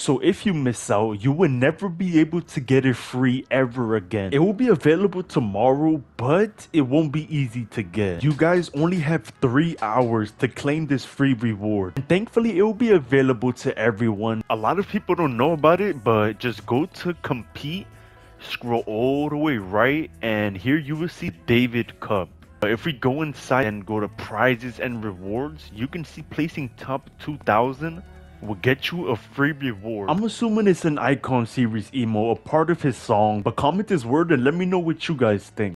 So if you miss out, you will never be able to get it free ever again. It will be available tomorrow, but it won't be easy to get. You guys only have three hours to claim this free reward. And thankfully, it will be available to everyone. A lot of people don't know about it, but just go to compete, scroll all the way right, and here you will see David Cup. If we go inside and go to prizes and rewards, you can see placing top 2000 will get you a free reward. I'm assuming it's an Icon series emo, a part of his song, but comment this word and let me know what you guys think.